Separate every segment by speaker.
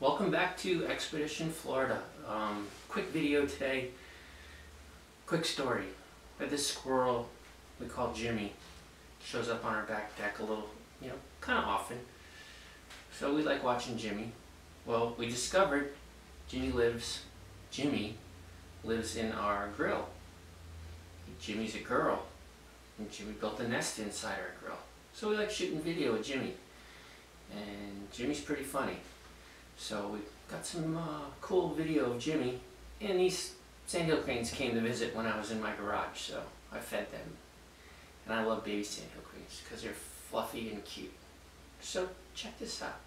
Speaker 1: welcome back to Expedition Florida. Um, quick video today. Quick story. This squirrel we call Jimmie. Shows up on our back deck a little, you know, kind of often. So we like watching Jimmie. Well, we discovered Jimmie lives, Jimmie lives in our grill. Jimmie's a girl. And Jimmie built a nest inside our grill. So we like shooting video with Jimmie. And Jimmie's pretty funny. So we got some uh, cool video of Jimmie. And these sandhill cranes came to visit when I was in my garage, so I fed them. And I love baby sandhill cranes because they're fluffy and cute. So check this out.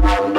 Speaker 1: Oh,